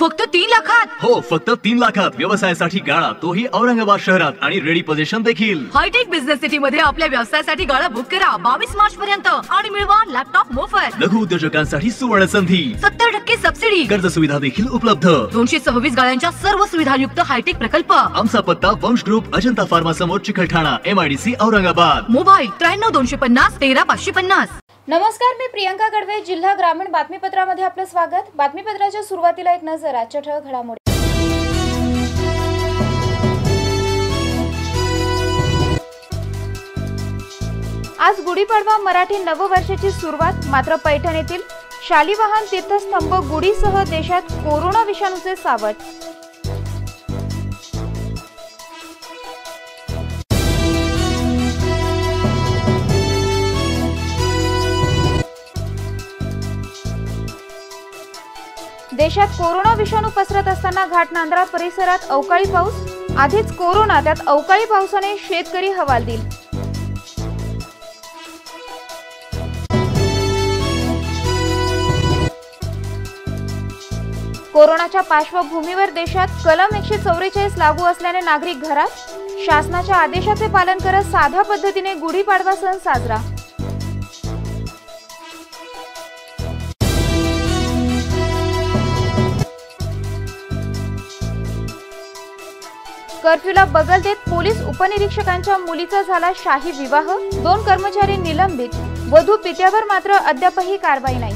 फक्त तीन लाखात? हो फक्त तीन लाखात. व्यवसायासाठी गाळा. तोही औरंगाबाद शहरात आणि रेडी पोझिशन देखील. हायटेक बिझनेस सिटी मध्ये आपल्या व्यवसायासाठी गाळा बुक करा बावीस मार्च पर्यंत आणि मिळवा लॅपटॉप मोफत. लघु उद्योजकांसाठी सुवर्ण संधी. सत्तर टक्के सबसिडी. कर्ज सुविधा देखील उपलब्ध. दोनशे सव्वीस गाळ्यांच्या सर्व सुविधायुक्त हायटेक प्रकल्प. आमचा पत्ता वंश ग्रुप अजंता फार्मा समोर चिकलठाणा एमआयडीसी औरंगाबाद. मोबाईल त्र्याण्णव दोनशे पन्नास तेरा पाचशे पन्नास. नमस्कार मी प्रियंका गडवे जिल्हा ग्रामीण बातमीपत्रामध्ये आपलं स्वागत. बातमीपत्राच्या सुरुवातीला एक नजर आजच्या ठळक घडामोडी. आज गुढीपाडवा मराठी नववर्षाची सुरुवात मात्र पैठण येथील शालिवाहन तीर्थस्तंभ गुढीसह देशात कोरोना विषाणूचे सावट. देशात कोरोना विषाणू पसरत असताना घाटनांद्रा परिसरात अवकाळी पाऊस. आधीच कोरोना त्यात अवकाळी पावसाने शेतकरी हवालदिल कोरोनाच्या पार्श्वभूमीवर देशात कलम एकशे चौवेचाळीस लागू असल्याने नागरिक घरात. शासनाच्या आदेशाचे पालन करत साध्या पद्धतीने गुढीपाडवा सण साजरा. कर्फ्यूला बगल देत पोलीस उपनिरीक्षकांच्या मुलीचा झाला शाही विवाह. दोन कर्मचारी निलंबित. वधू पित्यावर मात्र अद्यापही कारवाई नाही.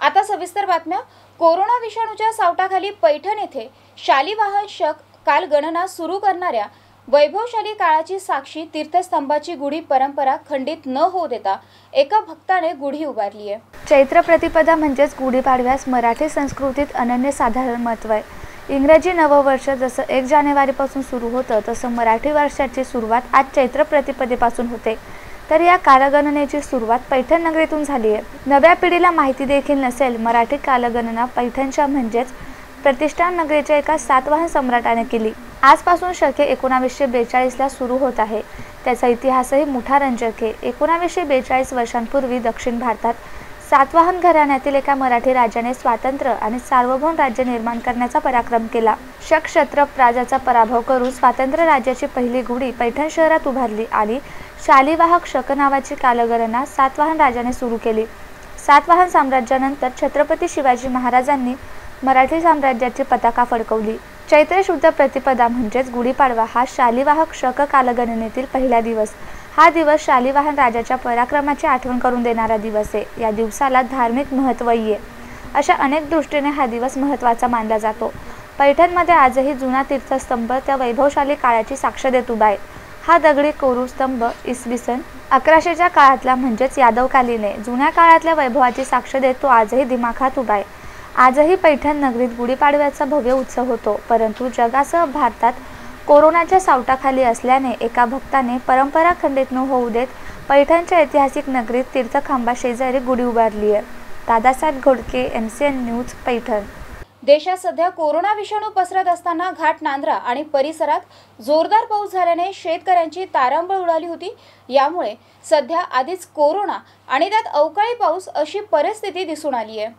आता सविस्तर बातम्या. कोरोना विषाणूच्या सावटाखाली पैठण येथे शालिवाहन शक काल गणना सुरू करणाऱ्या वैभवशाली काळाची साक्षी तीर्थस्तंभाची गुढी परंपरा खंडित न होऊ देता एका भक्ताने गुढी उभारली आहे. चैत्र प्रतिपदा म्हणजेच गुढीपाडव्यास मराठी संस्कृतीत अनन्यसाधारण महत्त्व आहे. इंग्रजी नववर्ष जसं एक जानेवारीपासून सुरू होतं तसं मराठी वर्षाची सुरुवात आज चैत्र प्रतिपदेपासून होते. तर या कालगणनेची सुरुवात पैठण नगरीतून झाली आहे. नव्या पिढीला माहिती देखील नसेल मराठी कालगणना पैठणच्या म्हणजेच प्रतिष्ठान नगरीच्या एका सातवाहन सम्राटाने केली. आजपासून शके एकोणावीसशे बेचाळीसला सुरू होत आहे. त्याचा इतिहासही मोठा रंजक आहे. एकोणावीसशे बेचाळीस वर्षांपूर्वी दक्षिण भारतात सातवाहन घराण्यातील एका मराठी राजाने स्वातंत्र्य आणि सार्वभौम राज्य निर्माण करण्याचा पराक्रम केला. शकक्षत्रप राजाचा पराभव करून स्वातंत्र्य राज्याची पहिली गुढी पैठण शहरात उभारली आणि शालिवाहक शक नावाची कालगणना सातवाहन राजाने सुरू केली. सातवाहन साम्राज्यानंतर छत्रपती शिवाजी महाराजांनी मराठी साम्राज्याची पताका फडकवली. चैत्र शुद्ध प्रतिपदा म्हणजेच गुढीपाडवा हा शालिवाहक शक कालगणनेतील पहिला दिवस. हा दिवस शालिवाहन राजाच्या पराक्रमाची आठवण करून देणारा दिवस आहे. या दिवसाला धार्मिक महत्त्वही आहे. अशा अनेक दृष्टीने हा दिवस महत्त्वाचा मानला जातो. पैठणमध्ये आजही जुना तीर्थस्तंभ त्या वैभवशाली काळाची साक्ष देत उभा आहे. हा दगडी कोरू स्तंभ इसवी सन अकराशेच्या काळातला म्हणजेच यादवकालीन आहे. जुन्या काळातल्या वैभवाची साक्ष देत तो आजही दिमाखात उभा आहे. आजही पैठण नगरीत गुढीपाडव्याचा भव्य उत्सव होतो परंतु जगासह भारतात कोरोनाच्या सावटाखाली असल्याने एका भक्ताने परंपरा खंडित न होऊ देत पैठणच्या ऐतिहासिक नगरीत तीर्थखांबा शेजारी गुढी उभारली आहे. Dadasaheb Ghodke M C N news Paithan. देशात सध्या कोरोना विषाणू पसरत असताना घाट नांद्रा आणि परिसरात जोरदार पाऊस झाल्याने शेतकऱ्यांची तारांबळ उडाली होती. यामुळे सध्या आधीच कोरोना आणि त्यात अवकाळी पाऊस अशी परिस्थिती दिसून आली आहे.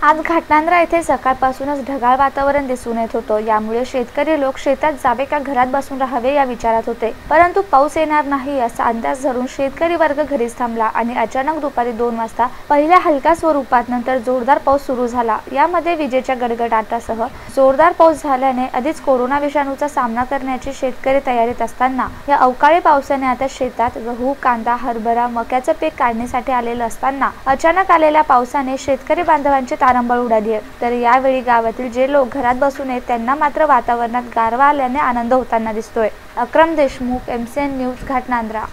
आज घाटनांद्रा येथे सकाळपासूनच ढगाळ वातावरण दिसून येत होतं. यामुळे शेतकरी लोक शेतात जावे का घरात बसून राहावे या विचारात होते. परंतु पाऊस येणार नाही असा अंदाज धरून शेतकरी वर्ग घरीच थांबला आणि अचानक दुपारी दोन वाजता पहिल्या हलक्या स्वरूपात नंतर जोरदार पाऊस सुरू झाला. यामध्ये विजेच्या गडगडाटासह जोरदार पाऊस झाल्याने आधीच कोरोना विषाणूचा सामना करण्याची शेतकरी तयारीत असताना या अवकाळी पावसाने आता शेतात गहू कांदा हरभरा मक्याचं पीक काढण्यासाठी आलेलं असताना अचानक आलेल्या पावसाने शेतकरी बांधवांचे तारंबळ उडाली आहे. तर यावेळी गावातील जे लोक घरात बसून आहेत त्यांना मात्र वातावरणात गारवा आल्याने आनंद होताना दिसतोय. अक्रम देशमुख एमसीएन न्यूज घाट नांद्रा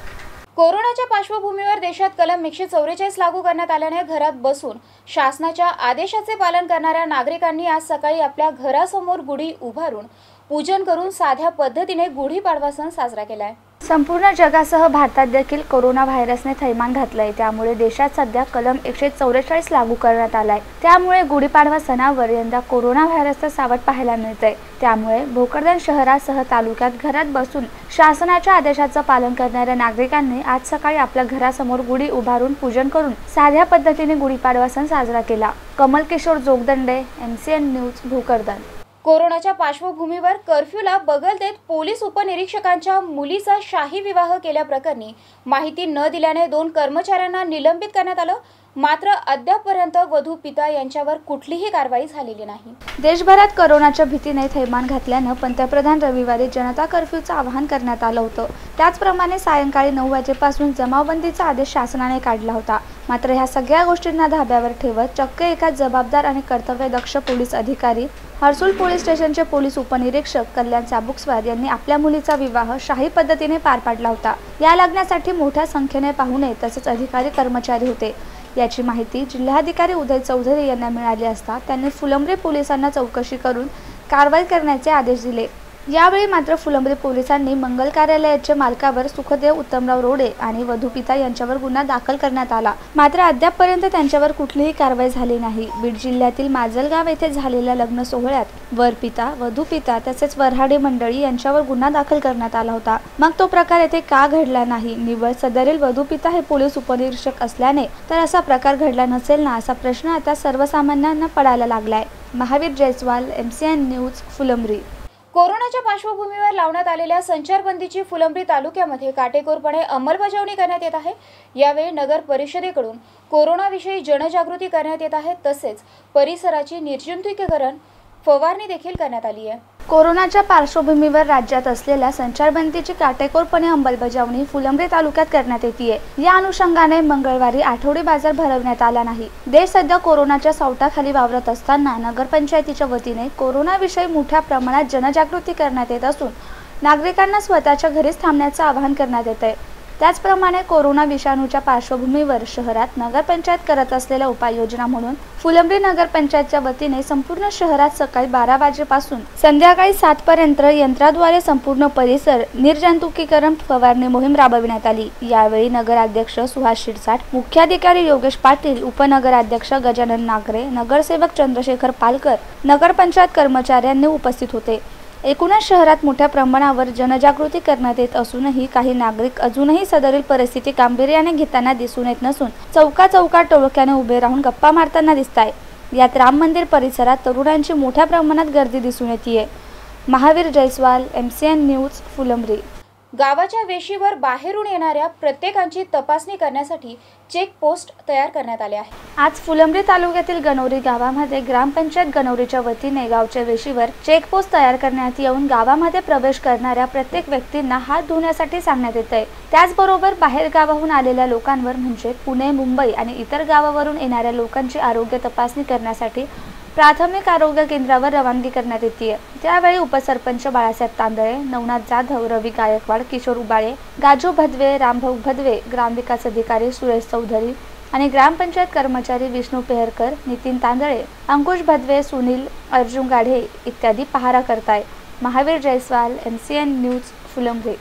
कोरोनाच्या पार्श्वभूमीवर देशात कलम एकशे चौवेचाळीस लागू करण्यात आल्याने घरात बसून शासनाच्या आदेशाचे पालन करणाऱ्या नागरिकांनी आज सकाळी आपल्या घरासमोर गुढी उभारून पूजन करून साध्या पद्धतीने गुढीपाडवा सण साजरा केला आहे संपूर्ण जगासह भारतात देखील कोरोना व्हायरसने थैमान घातलंय. त्यामुळे देशात सध्या कलम एकशे चौवेचाळीस लागू करण्यात आलाय. त्यामुळे गुढीपाडवा सणावर यंदा कोरोना व्हायरसचं सावट पाहायला मिळतंय. त्यामुळे भोकरदन शहरासह तालुक्यात घरात बसून शासनाच्या आदेशाचं पालन करणाऱ्या नागरिकांनी आज सकाळी आपल्या घरासमोर गुढी उभारून पूजन करून साध्या पद्धतीने गुढीपाडवा सण साजरा केला. Kamal Kishore Jogdande N news Bhokardan. कोरोनाच्या पार्श्वभूमीवर कर्फ्यूला बगल देत पोलीस उपनिरीक्षकांच्या मुलीचा शाही विवाह केल्याप्रकरणी माहिती न दिल्याने दोन कर्मचाऱ्यांना निलंबित करण्यात आलं. मात्र अद्यापपर्यंत वधू पिता यांच्यावर कुठलीही कारवाई झालेली नाही. देशभरात कोरोनाच्या भीतीने थैमान घातल्यानं पंतप्रधान रविवारी जनता कर्फ्यूचं आवाहन करण्यात आलं होतं. त्याचप्रमाणे सायंकाळी नऊ वाजेपासून जमावबंदीचा आदेश शासनाने काढला होता. मात्र ह्या सगळ्या गोष्टींना धाब्यावर ठेवत चक्क एका जबाबदार आणि कर्तव्यदक्ष पोलीस अधिकारी हर्सुल पोलीस स्टेशनचे पोलीस उपनिरीक्षक कल्याण चाबुकस्वार यांनी आपल्या मुलीचा विवाह शाही पद्धतीने पार पाडला होता. या लग्नासाठी मोठ्या संख्येने पाहुणे तसेच अधिकारी कर्मचारी होते. याची माहिती जिल्हाधिकारी उदय चौधरी यांना मिळाली असता त्यांनी फुलंब्री पोलिसांना चौकशी करून कारवाई करण्याचे आदेश दिले. यावेळी मात्र फुलंब्री पोलिसांनी मंगल कार्यालयाच्या मालकावर सुखदेव उत्तमराव रोडे आणि वधूपिता यांच्यावर गुन्हा दाखल करण्यात आला. मात्र अद्यापपर्यंत त्यांच्यावर कुठलीही कारवाई झाली नाही. बीड जिल्ह्यातील माजलगाव येथे झालेल्या लग्न सोहळ्यात वरपिता वधूपिता तसेच वऱ्हाडी मंडळी यांच्यावर गुन्हा दाखल करण्यात आला होता. मग तो प्रकार येथे का घडला नाही? निव्वळ सदरील वधूपिता हे पोलीस उपनिरीक्षक असल्याने तर असा प्रकार घडला नसेल ना असा प्रश्न आता सर्वसामान्यांना पडायला लागलाय. Mahavir Jaiswal MCN news Phulambri. कोरोनाच्या पार्श्वभूमीवर लावण्यात आलेल्या संचारबंदीची फुलंब्री तालुक्यामध्ये काटेकोरपणे अंमलबजावणी करण्यात येत आहे. यावेळी नगर परिषदेकडून कोरोनाविषयी जनजागृती करण्यात येत आहे. तसेच परिसराची निर्जंतुकीकरण फवारणी देखील करण्यात आली आहे. कोरोनाच्या पार्श्वभूमीवर राज्यात असलेल्या संचारबंदीची काटेकोरपणे अंमलबजावणी फुलंब्री तालुक्यात करण्यात येते या अनुषंगाने मंगळवारी आठवडी बाजार भरवण्यात आला नाही. देश सध्या कोरोनाच्या सावटाखाली वावरत असताना नगरपंचायतीच्या वतीने कोरोनाविषयी मोठ्या प्रमाणात जनजागृती करण्यात येत असून नागरिकांना स्वतःच्या घरीच थांबण्याचं आवाहन करण्यात येत आहे त्याचप्रमाणे कोरोना विषाणूच्या पार्श्वभूमीवर शहरात नगरपंचायत करत असलेल्या उपाययोजना म्हणून फुलंब्री नगरपंचायतच्या वतीने संपूर्ण शहरात सकाळी बारा वाजेपासून संध्याकाळी सात पर्यंत यंत्राद्वारे संपूर्ण परिसर निर्जंतुकीकरण फवारणी मोहीम राबविण्यात आली. यावेळी नगराध्यक्ष सुहास शिरसाट मुख्याधिकारी योगेश पाटील उपनगराध्यक्ष गजानन नागरे नगरसेवक चंद्रशेखर पालकर नगरपंचायत कर्मचाऱ्यांनी उपस्थित होते. एकूणच शहरात मोठ्या प्रमाणावर जनजागृती करण्यात येत असूनही काही नागरिक अजूनही सदरील परिस्थिती गांभीर्याने घेताना दिसून येत नसून चौका चौका टोळक्याने उभे राहून गप्पा मारताना दिसत आहे यात राम मंदिर परिसरात तरुणांची मोठ्या प्रमाणात गर्दी दिसून येते Mahavir Jaiswal M C N news Phulambri. गावाच्या वेशीवर बाहेरून येणाऱ्या प्रत्येकांची तपासणी करण्यासाठी चेक पोस्ट तयार करण्यात आले आहे. आज फुलंब्री तालुक्यातील गणोरी गावामध्ये ग्रामपंचायत गणोरीच्या वतीने गावच्या वेशीवर चेकपोस्ट तयार करण्यात येऊन गावामध्ये प्रवेश करणाऱ्या प्रत्येक व्यक्तींना हात धुण्यासाठी सांगण्यात येत आहे. त्याचबरोबर बाहेर गावाहून आलेल्या लोकांवर म्हणजे पुणे मुंबई आणि इतर गावावरून येणाऱ्या लोकांची आरोग्य तपासणी करण्यासाठी प्राथमिक आरोग्य केंद्रावर रवानगी करण्यात येते त्यावेळी उपसरपंच बाळासाहेब तांदळे नवनाथ जाधव रवी गायकवाड किशोर उबाळे गाजू भदवे रामभाऊ भदवे ग्रामविकास अधिकारी सुरेश चौधरी आणि ग्रामपंचायत कर्मचारी विष्णू पेहरकर नितीन तांदळे अंकुश भदवे सुनील अर्जुन गाढे इत्यादी पहारा करताय Mahavir Jaiswal M C N news Phulambri.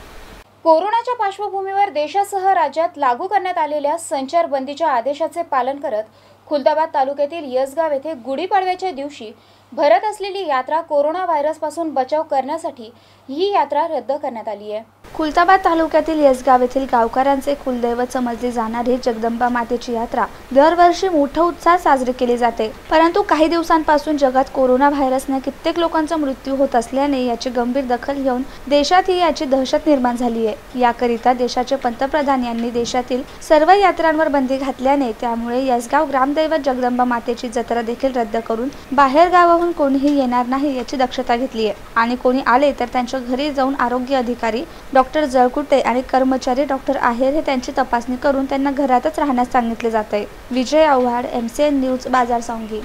कोरोनाच्या पार्श्वभूमीवर देशासह राज्यात लागू करण्यात आलेल्या संचारबंदीच्या आदेशाचे पालन करत खुलदाबाद तालुक्यातील यसगाव येथे गुढीपाडव्याच्या दिवशी भरत असलेली यात्रा कोरोना व्हायरसपासून बचाव करण्यासाठी ही यात्रा रद्द करण्यात आली आहे. खुलताबाद तालुक्यातील यसगाव येथील गावकऱ्यांचे कुलदैवत समजली जाणारी जगदंबा मातेची यात्रा दरवर्षी मोठ्या उत्साहात साजरी केली जाते. परंतु काही दिवसांपासून जगात कोरोना व्हायरसने कित्येक लोकांचा मृत्यू होत असल्याने याची गंभीर दखल घेऊन देशातही याची दहशत निर्माण झाली आहे. याकरिता देशाचे पंतप्रधान यांनी देशातील सर्व यात्रांवर बंदी घातल्याने त्यामुळे यसगाव ग्रामदैवत जगदंबा मातेची जत्रा देखील रद्द करून बाहेर गावाहून कोणीही येणार नाही याची दक्षता घेतली आहे. आणि कोणी आले तर त्यांच्या घरी जाऊन आरोग्य अधिकारी डॉक्टर जळकुटे आणि कर्मचारी डॉक्टर आहेर हे त्यांची तपासणी करून त्यांना घरातच राहण्यास सांगितले जात आहे. Vijay Awhad M C N news Bazar Sangi.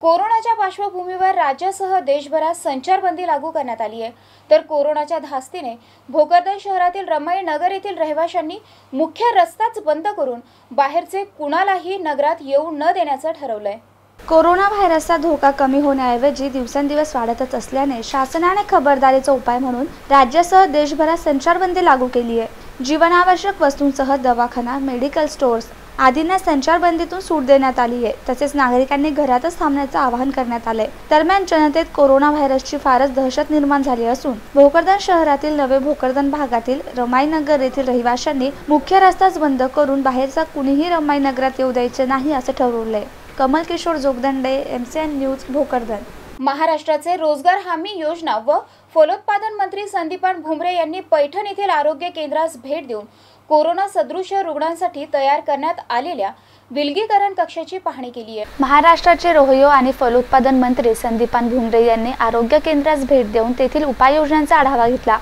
कोरोनाच्या पार्श्वभूमीवर राज्यासह देशभरात संचारबंदी लागू करण्यात आली आहे. तर कोरोनाच्या धास्तीने भोकरदन शहरातील रमाई नगर येथील रहिवाशांनी मुख्य रस्ताच बंद करून बाहेरचे कुणालाही नगरात येऊ न देण्याचं ठरवलं आहे कोरोना व्हायरसचा धोका कमी होण्याऐवजी दिवसेंदिवस वाढतच असल्याने शासनाने खबरदारीचा उपाय म्हणून राज्यासह देशभरात संचारबंदी लागू केली आहे. जीवनावश्यक वस्तूंसह दवाखाना मेडिकल स्टोअर्स आदींना संचारबंदीतून सूट देण्यात आली आहे. तसेच नागरिकांनी घरातच थांबण्याचं आवाहन करण्यात आलंय. दरम्यान जनतेत कोरोना व्हायरसची फारच दहशत निर्माण झाली असून भोकरदन शहरातील नवे भोकरदन भागातील रमाईनगर येथील रहिवाशांनी मुख्य रस्ताच बंद करून बाहेरचा कुणीही रमाईनगरात येऊ द्यायचे नाही असं ठरवलंय. Kamal Kishore Jogdande MCN news Bhokardan. महाराष्ट्राचे रोजगार हमी योजना व फलोत्पादन मंत्री संदीपान भुमरे यांनी पैठण येथील आरोग्य केंद्रास भेट देऊन कोरोना सदृश्य रुग्णांसाठी तयार करण्यात आलेल्या विलगीकरण कक्षाची पाहणी केली आहे. महाराष्ट्राचे रोहयो आणि फलोत्पादन मंत्री संदीपान भुमरे यांनी आरोग्य केंद्रास भेट देऊन तेथील उपाययोजनांचा आढावा घेतला.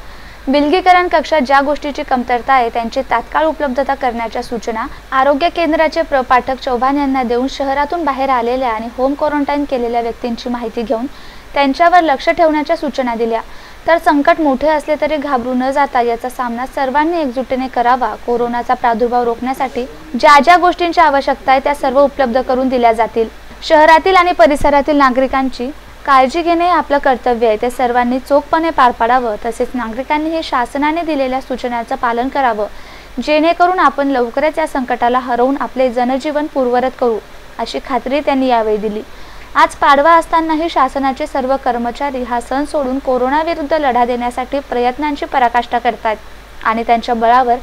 विलगीकरण कक्षात ज्या गोष्टीची कमतरता आहे त्यांची तात्काळ उपलब्धता करण्याच्या सूचना आरोग्य केंद्राचे प्रपाठक चौहान यांना देऊन शहरातून बाहेर आलेल्या आणि होम क्वारंटाईन केलेल्या व्यक्तींची माहिती घेऊन त्यांच्यावर लक्ष ठेवण्याच्या सूचना दिल्या. तर संकट मोठे असले तरी घाबरू न जाता याचा सामना सर्वांनी एकजुटीने करावा. कोरोनाचा प्रादुर्भाव रोखण्यासाठी ज्या ज्या गोष्टींची आवश्यकता आहे त्या सर्व उपलब्ध करून दिल्या जातील. शहरातील आणि परिसरातील नागरिकांची काळजी घेणे हे आपलं कर्तव्य आहे. ते सर्वांनी चोखपणे पार पाडावं. तसेच नागरिकांनी हे शासनाने दिलेल्या सूचनांचं पालन करावं. जेणेकरून आपण लवकरच या संकटाला हरवून आपले जनजीवन पूर्वरत करू अशी खात्री त्यांनी यावेळी दिली. आज पाडवा असतानाही शासनाचे सर्व कर्मचारी हा सण सोडून कोरोनाविरुद्ध लढा देण्यासाठी प्रयत्नांची पराकाष्ठा करतात आणि त्यांच्या बळावर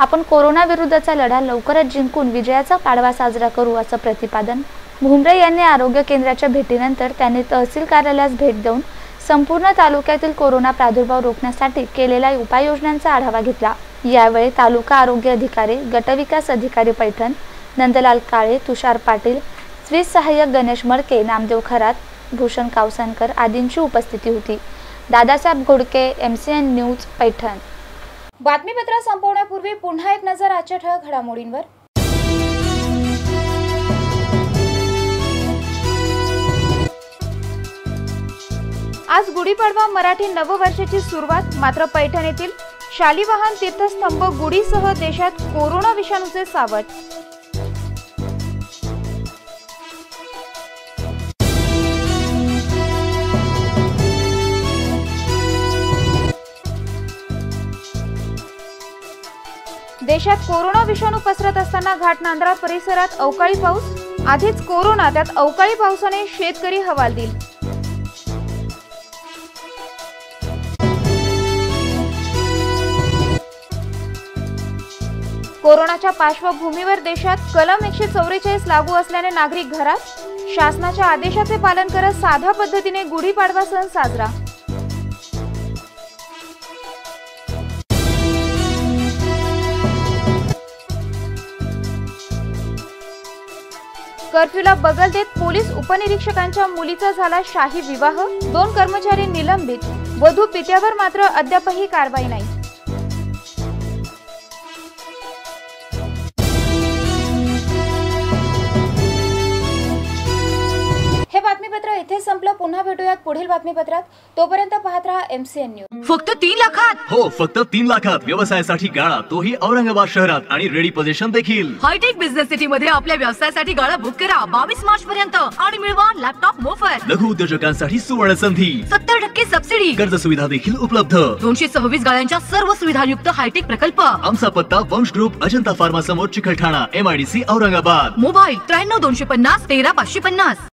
आपण कोरोनाविरुद्धचा लढा लवकरच जिंकून विजयाचा पाडवा साजरा करू असं प्रतिपादन भुमरे यांनी आरोग्य केंद्राच्या भेटीनंतर त्यांनी तहसील कार्यालयास भेट देऊन संपूर्ण तालुक्यातील कोरोना प्रादुर्भाव रोखण्यासाठी केलेल्या उपाययोजनांचा आढावा घेतला. यावेळी तालुका आरोग्य अधिकारी गटविकास अधिकारी पैठण नंदलाल काळे तुषार पाटील स्वीस सहाय्यक गणेश मडके नामदेव खरात भूषण कावसनकर आदींची उपस्थिती होती. Dadasaheb Ghodke M C N news Paithan. बातमीपत्र संपवण्यापूर्वी पुन्हा एक नजर आजच्या ठळक घडामोडींवर. आज गुढीपाडवा मराठी नववर्षाची सुरुवात मात्र पैठण येथील शालिवाहन तीर्थस्तंभ गुढीसह देशात कोरोना विषाणूचे सावट. देशात कोरोना विषाणू पसरत असताना घाटनांद्रा परिसरात अवकाळी पाऊस आधीच कोरोना त्यात अवकाळी पावसाने शेतकरी हवालदिल. कोरोनाच्या पार्श्वभूमीवर देशात कलम एकशे चौवेचाळीस लागू असल्याने नागरिक घरात शासनाच्या आदेशाचे पालन करत साध्या पद्धतीने गुढीपाडवा सण साजरा. कर्फ्यूला बगल देत पोलीस उपनिरीक्षकांच्या मुलीचा झाला शाही विवाह. दोन कर्मचारी निलंबित. वधू पित्यावर मात्र अद्यापही कारवाई नाही. इथे संपलं. पुन्हा भेटूयात पुढील बातमीपत्रात. तोपर्यंत पाहत राहा एमसीएन न्यूज फक्त तीन लाखात? हो फक्त तीन लाखात. व्यवसायासाठी गाळा. तोही औरंगाबाद शहरात आणि रेडी पोझिशन देखील. हायटेक बिझनेस सिटी मध्ये आपल्या व्यवसायासाठी गाळा बुक करा. बावीस मार्च पर्यंत आणि मिळवा लॅपटॉप मोफत. लघु उद्योजकांसाठी सुवर्ण संधी. सत्तर टक्के सबसिडी कर्ज सुविधा देखील उपलब्ध. दोनशे सव्वीस गाळ्यांच्या सर्व सुविधायुक्त हायटेक प्रकल्प. आमचा पत्ता वंश ग्रुप अजंता फार्मा समोर चिकलठाणा एमआयडीसी औरंगाबाद. मोबाईल त्र्याण्णव दोनशे पन्नास तेरा पाचशे पन्नास.